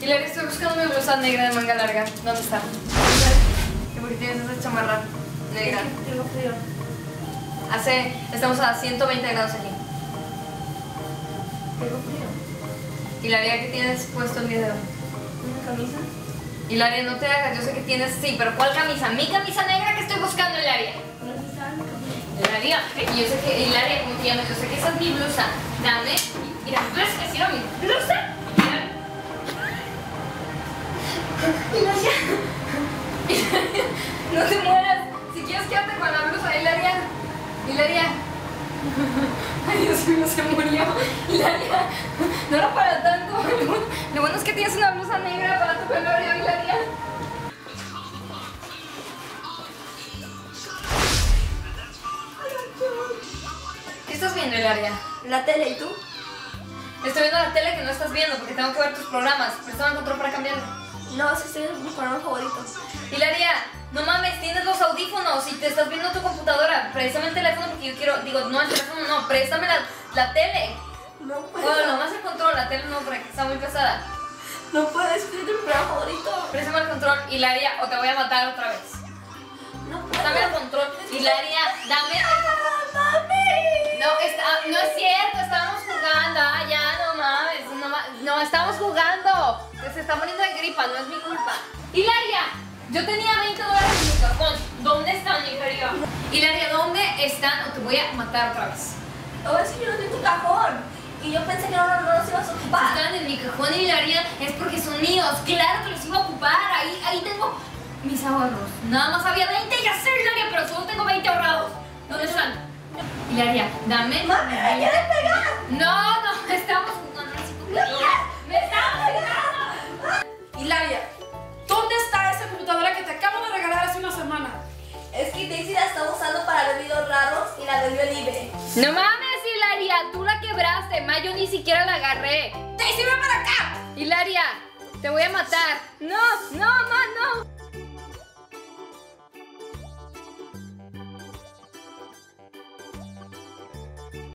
Hilary, estoy buscando mi blusa negra de manga larga. ¿Dónde está? Porque tienes esa chamarra negra. Tengo frío. Hace, estamos a 120 grados aquí. Tengo frío. Hilaria, ¿qué tienes puesto el día de hoy? ¿Una camisa? Hilaria, no te hagas, yo sé que tienes, sí, pero ¿cuál camisa? Mi camisa negra que estoy buscando, Hilaria. Hilaria, yo sé que, Hilaria, ¿cómo te llamas? Yo sé que esa es mi blusa. Dame, mira, ¿puedes decir a mi blusa? Hilaria, Hilaria, no te mueras. Si quieres quédate con la blusa, Hilaria. Hilaria. Ay, Dios mío, se murió. Hilaria, no era para tanto. Lo bueno es que tienes una blusa negra para tu velorio, ¿Qué estás viendo, Hilaria? La tele, ¿y tú? Estoy viendo la tele que no estás viendo porque tengo que ver tus programas. Préstame el control para cambiarlo. No, que estoy en mi programa favorito. Hilaria, no mames, tienes los audífonos y te estás viendo tu computadora. Préstame el teléfono porque yo quiero. Digo, no, el teléfono no, préstame la, la tele. No puedo. Bueno, nomás el control, la tele no, porque está muy pesada. No puedo, estoy en mi programa favorito. Préstame el control, Hilaria, o te voy a matar otra vez. No puedo. Dame el control, Hilaria, dame. No, es cierto, estábamos jugando. Ah, ya, no mames. No, ma- no, estamos jugando. Se está muriendo de gripa, no es mi culpa. Hilaria, yo tenía 20 dólares en mi cajón. ¿Dónde están, querida? Hilaria, ¿dónde están? O te voy a matar otra vez. Ahora es que yo no tengo tu cajón. Y yo pensé que no, no, no los ibas a ocupar. están en mi cajón, Hilaria, es porque son míos. Claro que los iba a ocupar. Ahí, ahí tengo mis ahorros. Nada más había 20, ya sé, Hilaria, Hilaria, dame. ¡Mami, me quieres pegar! No, no, estamos jugando. necesito que- ¡Me estamos pegando! Hilaria, ¿dónde está esa computadora que te acabo de regalar hace una semana? Es que Daisy la está usando para ver videos raros y la vendió libre. No mames, Hilaria, tú la quebraste. Ma, yo ni siquiera la agarré. ¡Daisy, ven para acá! Hilaria, te voy a matar. No, no, ma, no.